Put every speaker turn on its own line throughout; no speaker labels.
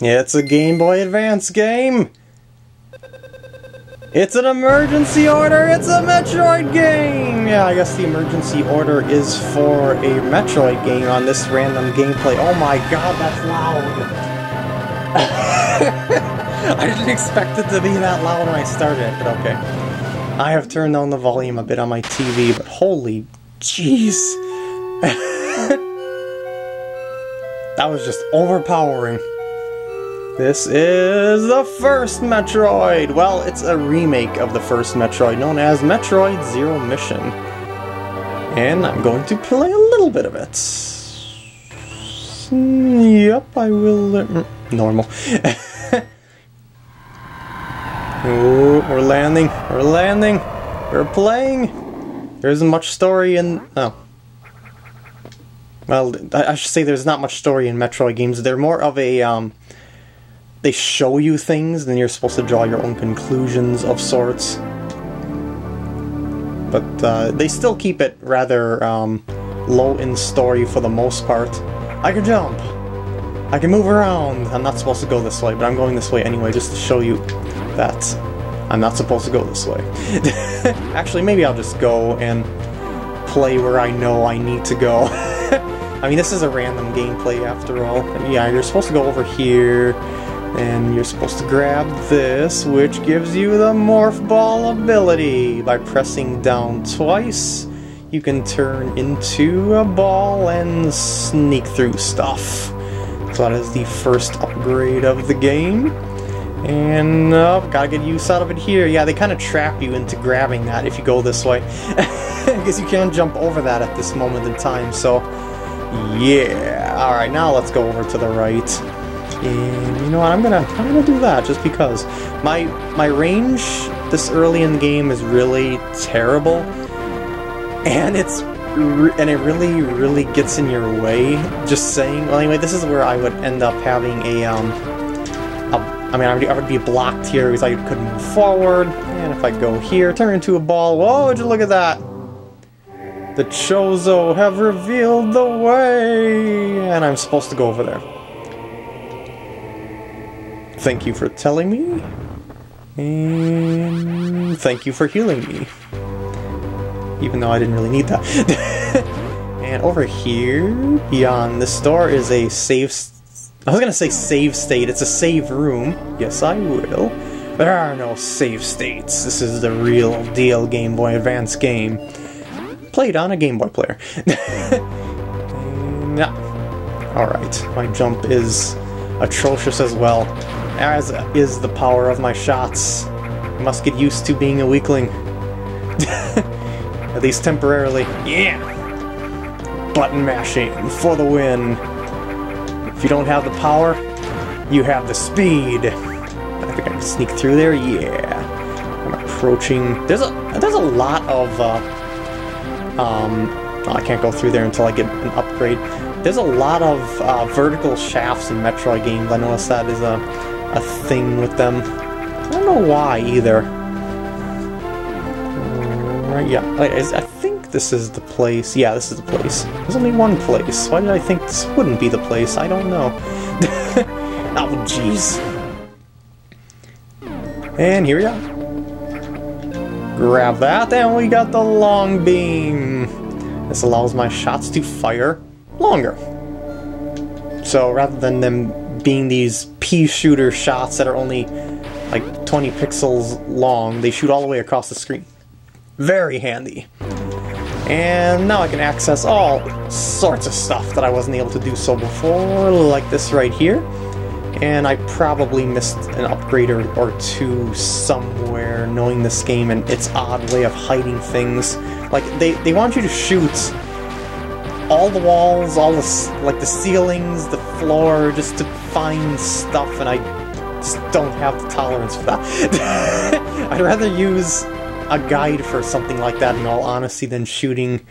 It's a Game Boy Advance game! It's an emergency order! It's a Metroid game! Yeah, I guess the emergency order is for a Metroid game on this random gameplay. Oh my god, that's loud! I didn't expect it to be that loud when I started, it, but okay. I have turned down the volume a bit on my TV, but holy jeez. that was just overpowering. This is the first Metroid! Well, it's a remake of the first Metroid, known as Metroid Zero Mission. And I'm going to play a little bit of it. Yep, I will... Normal. Ooh, we're landing, we're landing, we're playing! There isn't much story in... oh. Well, I should say there's not much story in Metroid games. They're more of a, um, they show you things, then you're supposed to draw your own conclusions of sorts. But uh, they still keep it rather um, low in story for the most part. I can jump! I can move around! I'm not supposed to go this way, but I'm going this way anyway, just to show you that I'm not supposed to go this way. Actually, maybe I'll just go and play where I know I need to go. I mean, this is a random gameplay after all. Yeah, you're supposed to go over here, and you're supposed to grab this, which gives you the Morph Ball ability. By pressing down twice, you can turn into a ball and sneak through stuff. So that is the first upgrade of the game. And, uh, gotta get use out of it here. Yeah, they kind of trap you into grabbing that if you go this way. Because you can't jump over that at this moment in time, so... Yeah. Alright, now let's go over to the right. And you know what? I'm gonna I'm gonna do that just because my my range this early in the game is really terrible, and it's and it really really gets in your way. Just saying. Well, anyway, this is where I would end up having a um. A, I mean, I would, I would be blocked here because I couldn't move forward, and if I go here, turn into a ball. Whoa! You look at that? The Chozo have revealed the way, and I'm supposed to go over there. Thank you for telling me. And thank you for healing me. Even though I didn't really need that. and over here, beyond this door, is a save... I was gonna say save state, it's a save room. Yes, I will. There are no save states. This is the real deal Game Boy Advance game. Played on a Game Boy player. yeah. Alright, my jump is atrocious as well as is the power of my shots. I must get used to being a weakling. At least temporarily. Yeah! Button mashing for the win. If you don't have the power, you have the speed. I think I can sneak through there. Yeah. I'm approaching. There's a there's a lot of. Uh, um, I can't go through there until I get an upgrade. There's a lot of uh, vertical shafts in Metroid games. I noticed that is a a thing with them. I don't know why either. Right, yeah, I think this is the place. Yeah, this is the place. There's only one place. Why did I think this wouldn't be the place? I don't know. oh, jeez. And here we go. Grab that, and we got the long beam. This allows my shots to fire longer. So rather than them being these pea shooter shots that are only like 20 pixels long, they shoot all the way across the screen. Very handy. And now I can access all sorts of stuff that I wasn't able to do so before, like this right here. And I probably missed an upgrade or, or two somewhere knowing this game and its odd way of hiding things. Like, they, they want you to shoot all the walls, all the like the ceilings, the floor, just to find stuff, and I just don't have the tolerance for that. I'd rather use a guide for something like that, in all honesty, than shooting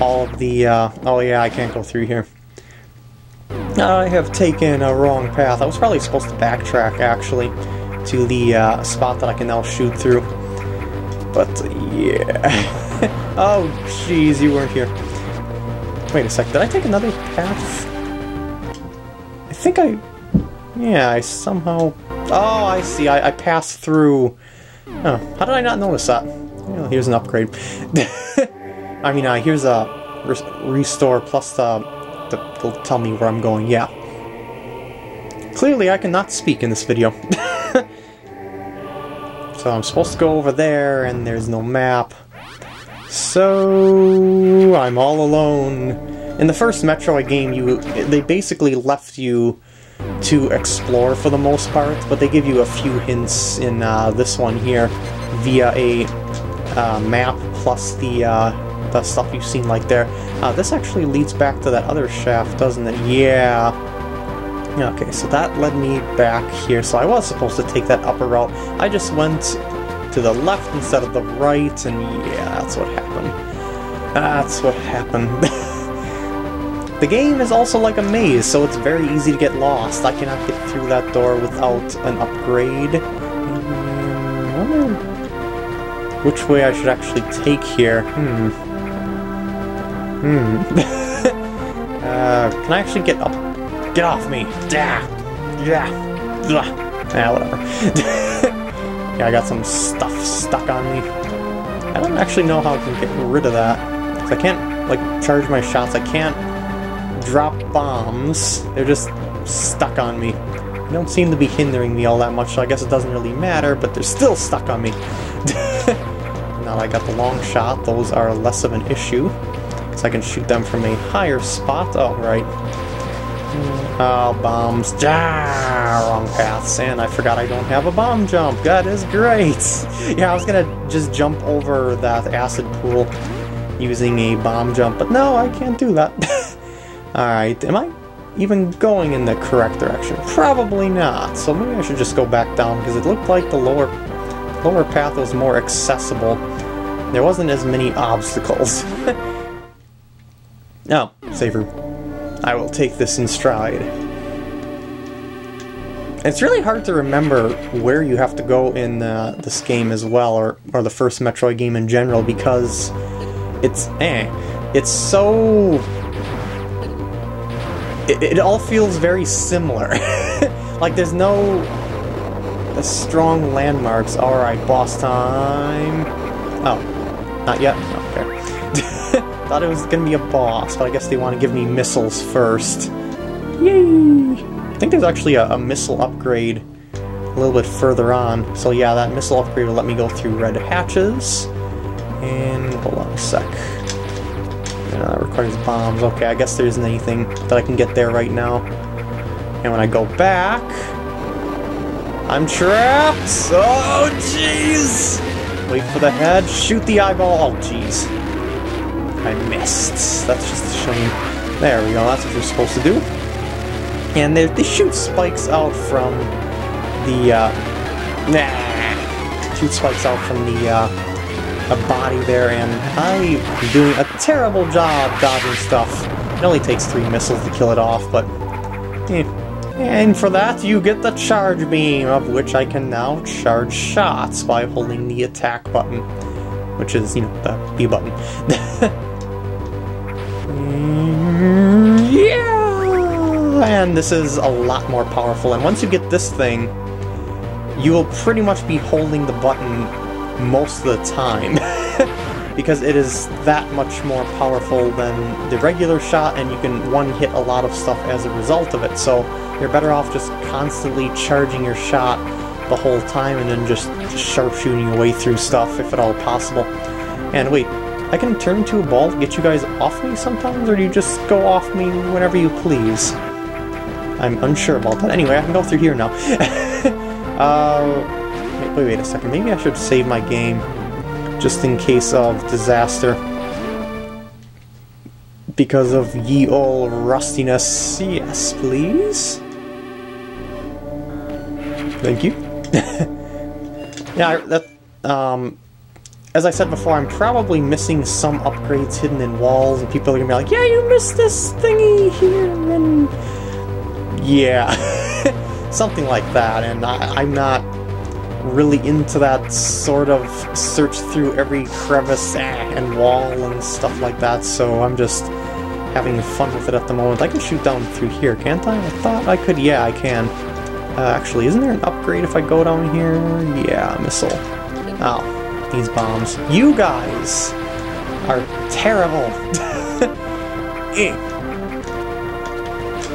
all the. Uh, oh yeah, I can't go through here. I have taken a wrong path. I was probably supposed to backtrack actually to the uh, spot that I can now shoot through. But yeah. oh jeez, you weren't here. Wait a sec, did I take another path? I think I... Yeah, I somehow... Oh, I see. I, I passed through... Oh, how did I not notice that? Well, here's an upgrade. I mean, uh, here's a restore plus the, the... They'll tell me where I'm going. Yeah. Clearly, I cannot speak in this video. so I'm supposed to go over there, and there's no map. So... I'm all alone. In the first Metroid game, you they basically left you to explore for the most part, but they give you a few hints in uh, this one here via a uh, map plus the uh, the stuff you've seen like there. Uh, this actually leads back to that other shaft, doesn't it? Yeah. Okay, so that led me back here, so I was supposed to take that upper route. I just went to the left instead of the right, and yeah, that's what happened. That's what happened. The game is also like a maze, so it's very easy to get lost. I cannot get through that door without an upgrade. which way I should actually take here. Hmm. Hmm. uh, can I actually get up? Get off me! Yeah! Yeah! Yeah, whatever. yeah, I got some stuff stuck on me. I don't actually know how I can get rid of that. I can't, like, charge my shots. I can't drop bombs. They're just stuck on me. They don't seem to be hindering me all that much, so I guess it doesn't really matter, but they're still stuck on me. now I got the long shot, those are less of an issue. So I can shoot them from a higher spot. Oh, right. Oh, bombs. Ah, wrong paths. And I forgot I don't have a bomb jump. That is great. Yeah, I was gonna just jump over that acid pool using a bomb jump, but no, I can't do that. Alright, am I even going in the correct direction? Probably not, so maybe I should just go back down, because it looked like the lower, lower path was more accessible. There wasn't as many obstacles. no, Saver. I will take this in stride. It's really hard to remember where you have to go in uh, this game as well, or, or the first Metroid game in general, because it's eh. It's so it, it all feels very similar. like there's no strong landmarks. Alright, boss time. Oh, not yet? Okay. Thought it was gonna be a boss, but I guess they want to give me missiles first. Yay! I think there's actually a, a missile upgrade a little bit further on. So yeah, that missile upgrade will let me go through red hatches. And hold on a sec. Uh, requires bombs. Okay, I guess there isn't anything that I can get there right now. And when I go back... I'm trapped! Oh, jeez! Wait for the head, shoot the eyeball. Oh, jeez. I missed. That's just a shame. There we go, that's what you're supposed to do. And they, they shoot spikes out from the, uh... Nah! Shoot spikes out from the, uh a body there, and I'm doing a terrible job dodging stuff. It only takes three missiles to kill it off, but... Eh. And for that, you get the charge beam, of which I can now charge shots by holding the attack button, which is, you know, the B button. yeah! And this is a lot more powerful, and once you get this thing, you will pretty much be holding the button most of the time. because it is that much more powerful than the regular shot and you can one-hit a lot of stuff as a result of it. So you're better off just constantly charging your shot the whole time and then just, just sharpshooting your way through stuff if at all possible. And wait, I can turn into a ball to get you guys off me sometimes, or do you just go off me whenever you please? I'm unsure about that. Anyway, I can go through here now. uh, Wait, wait, a second. Maybe I should save my game just in case of disaster. Because of ye old rustiness. Yes, please. Thank you. yeah, that, um, as I said before, I'm probably missing some upgrades hidden in walls, and people are gonna be like, yeah, you missed this thingy here, and yeah, something like that, and I, I'm not really into that sort of search through every crevice and wall and stuff like that, so I'm just having fun with it at the moment. I can shoot down through here, can't I? I thought I could. Yeah, I can. Uh, actually, isn't there an upgrade if I go down here? Yeah, missile. Oh, these bombs. You guys are terrible. eh.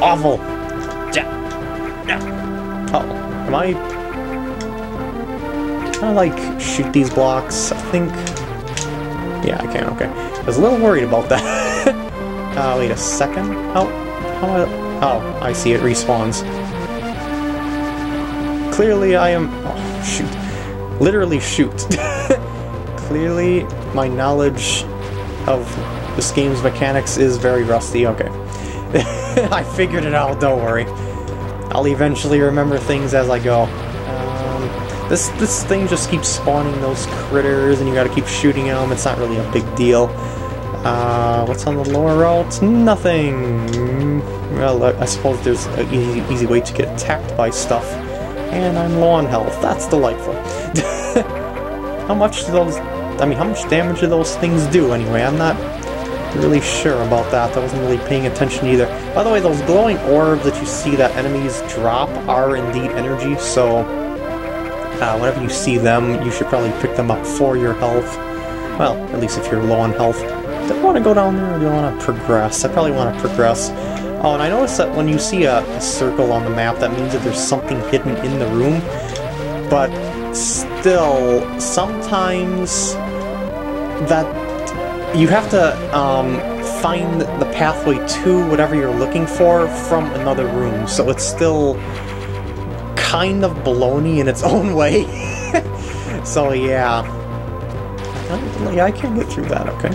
Awful. Oh, am I... Can I, like, shoot these blocks? I think... Yeah, I can, okay. I was a little worried about that. uh, wait a second. How... How... Oh, I see, it respawns. Clearly I am... Oh, shoot. Literally shoot. Clearly, my knowledge of this game's mechanics is very rusty. Okay. I figured it out, don't worry. I'll eventually remember things as I go. Um, this this thing just keeps spawning those critters, and you gotta keep shooting them. It's not really a big deal. Uh, what's on the lower route? Nothing. Well, I suppose there's an easy, easy way to get attacked by stuff. And I'm low on health. That's delightful. how much do those... I mean, how much damage do those things do anyway? I'm not really sure about that. I wasn't really paying attention either. By the way, those glowing orbs that you see that enemies drop are indeed energy, so uh, whenever you see them, you should probably pick them up for your health. Well, at least if you're low on health. Do you want to go down there or do I want to progress? I probably want to progress. Oh, and I noticed that when you see a, a circle on the map, that means that there's something hidden in the room. But still, sometimes that you have to um, find the pathway to whatever you're looking for from another room, so it's still kind of baloney in its own way. so yeah. Yeah, I can't get through that, okay.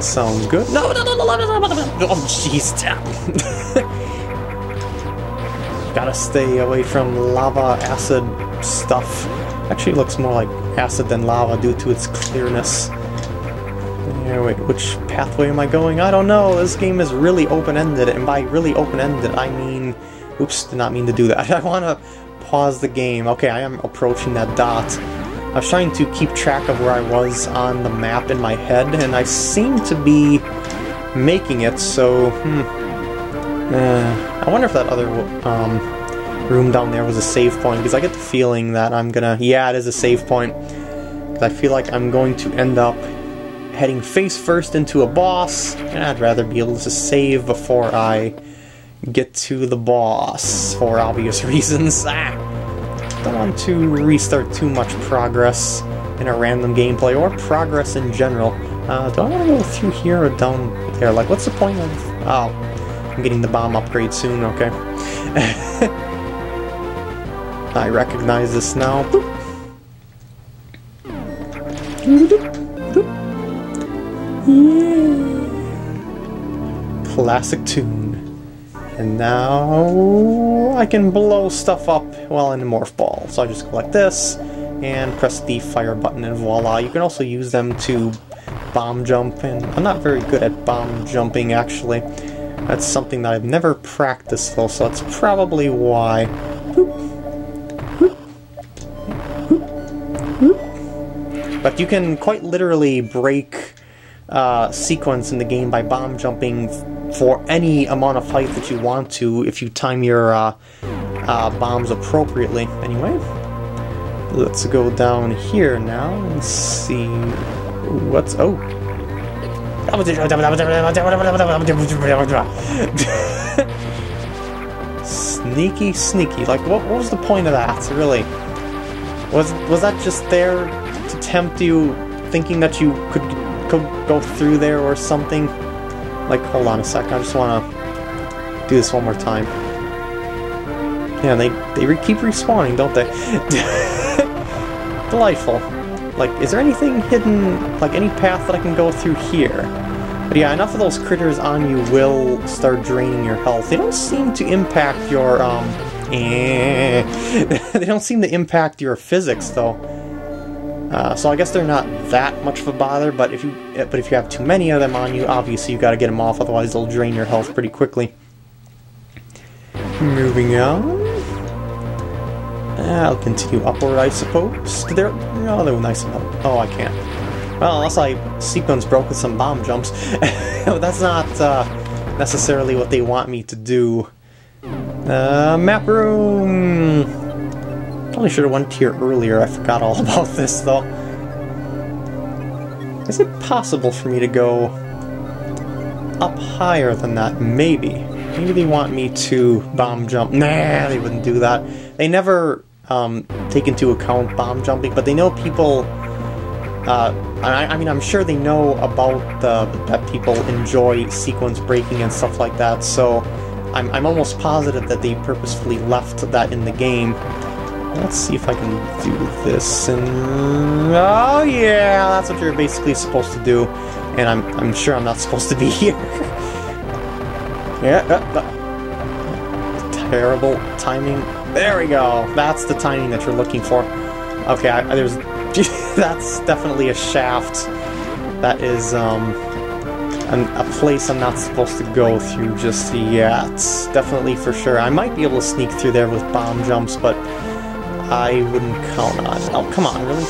Sounds good. No, no, no, no, no, no, no, no. Oh, jeez, Gotta stay away from lava acid stuff. Actually, looks more like acid than lava due to its clearness. Wait, which pathway am I going? I don't know. This game is really open-ended, and by really open-ended, I mean... Oops, did not mean to do that. I want to pause the game. Okay, I am approaching that dot. I was trying to keep track of where I was on the map in my head, and I seem to be making it, so... Hmm. Uh, I wonder if that other um, room down there was a save point, because I get the feeling that I'm gonna... Yeah, it is a save point. I feel like I'm going to end up heading face first into a boss, and I'd rather be able to save before I get to the boss, for obvious reasons. Ah! Don't want to restart too much progress in a random gameplay, or progress in general. Uh, do I want to go through here or down there? Like, what's the point of... Oh, I'm getting the bomb upgrade soon, okay. I recognize this now. Boop. Classic tune. And now I can blow stuff up while in the morph ball. So I just go like this and press the fire button and voila. You can also use them to bomb jump and I'm not very good at bomb jumping actually. That's something that I've never practiced though, so that's probably why. But you can quite literally break uh, sequence in the game by bomb jumping for any amount of height that you want to if you time your uh, uh, bombs appropriately. Anyway, let's go down here now and see what's... Oh! sneaky, sneaky. Like, what, what was the point of that, really? Was, was that just there to tempt you, thinking that you could go, through there or something. Like, hold on a sec, I just want to do this one more time. Yeah, they, they keep respawning, don't they? Delightful. Like, is there anything hidden, like any path that I can go through here? But yeah, enough of those critters on you will start draining your health. They don't seem to impact your, um, eh. they don't seem to impact your physics, though. Uh, so I guess they're not that much of a bother, but if you but if you have too many of them on you, obviously you got to get them off, otherwise they'll drain your health pretty quickly. Moving on. I'll continue upward, I suppose. They're oh, they're nice enough. Oh, I can't. Well, unless I sequence broke with some bomb jumps. That's not uh, necessarily what they want me to do. Uh, map room! Probably should have went here earlier. I forgot all about this, though. Is it possible for me to go up higher than that? Maybe. Maybe they want me to bomb jump. Nah, they wouldn't do that. They never um, take into account bomb jumping, but they know people. Uh, I, I, mean, I'm sure they know about the, that people enjoy sequence breaking and stuff like that. So, I'm, I'm almost positive that they purposefully left that in the game. Let's see if I can do this. And oh yeah, that's what you're basically supposed to do. And I'm I'm sure I'm not supposed to be here. yeah. Uh, uh, terrible timing. There we go. That's the timing that you're looking for. Okay, I, there's that's definitely a shaft. That is um an, a place I'm not supposed to go through just yet. Definitely for sure. I might be able to sneak through there with bomb jumps, but I wouldn't count on. Oh, come on, really?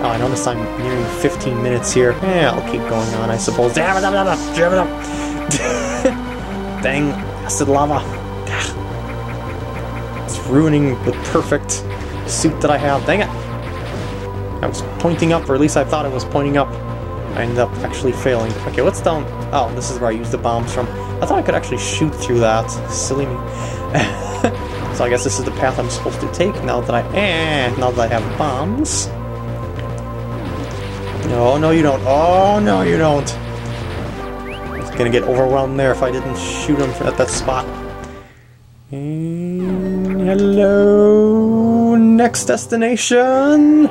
oh, I notice I'm nearing 15 minutes here. Yeah, I'll keep going on, I suppose. Damn it, damn it, damn it, Dang, acid lava. Ah. It's ruining the perfect suit that I have. Dang it. I was pointing up, or at least I thought I was pointing up. I ended up actually failing. Okay, what's down? Oh, this is where I used the bombs from. I thought I could actually shoot through that. Silly me. So I guess this is the path I'm supposed to take now that I eh, now that I have bombs. No, no you don't. Oh no you don't. I was gonna get overwhelmed there if I didn't shoot him at that spot. And hello, next destination.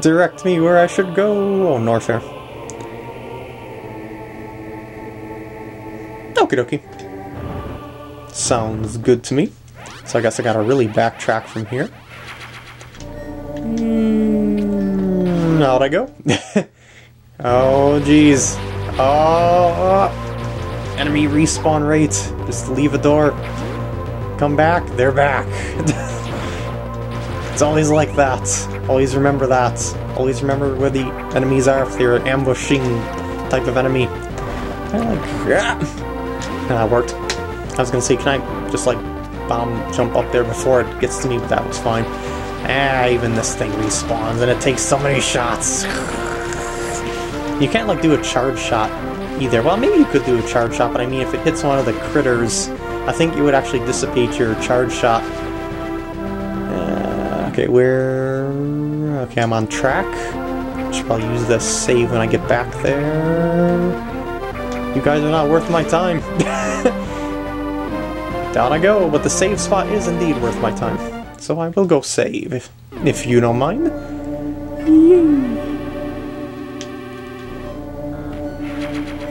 Direct me where I should go. Oh, Norfair. Okie dokie. Sounds good to me. So I guess I gotta really backtrack from here. Mm, out I go. oh, jeez. Oh, enemy respawn rate. Just leave a door. Come back, they're back. it's always like that. Always remember that. Always remember where the enemies are if they're ambushing type of enemy. I like. That worked. I was gonna say, can I just like bomb jump up there before it gets to me, but that was fine. Ah, even this thing respawns and it takes so many shots. You can't like do a charge shot either. Well, maybe you could do a charge shot, but I mean if it hits one of the critters, I think it would actually dissipate your charge shot. Uh, okay, where... Okay, I'm on track. Should probably use this save when I get back there. You guys are not worth my time. Down I go, but the save spot is indeed worth my time. So I will go save, if, if you don't mind.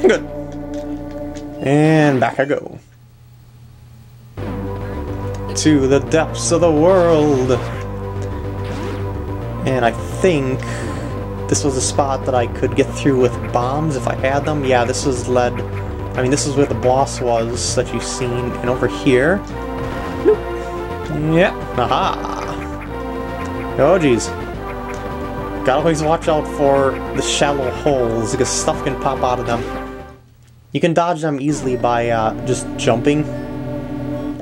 Good. And back I go. To the depths of the world! And I think this was a spot that I could get through with bombs if I had them. Yeah, this was led I mean, this is where the boss was that you've seen, and over here... Nope. Yep, aha! Oh, jeez. Gotta always watch out for the shallow holes, because stuff can pop out of them. You can dodge them easily by uh, just jumping,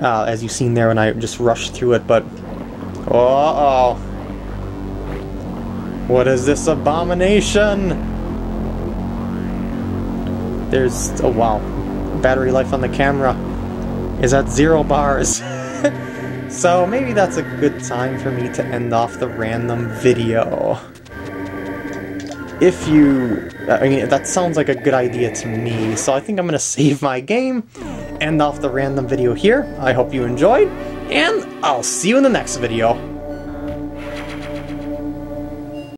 uh, as you've seen there when I just rushed through it, but... Uh-oh! What is this abomination? There's... Oh, wow. Battery life on the camera is at zero bars. so maybe that's a good time for me to end off the random video. If you... I mean, that sounds like a good idea to me, so I think I'm to save my game, end off the random video here. I hope you enjoyed, and I'll see you in the next video.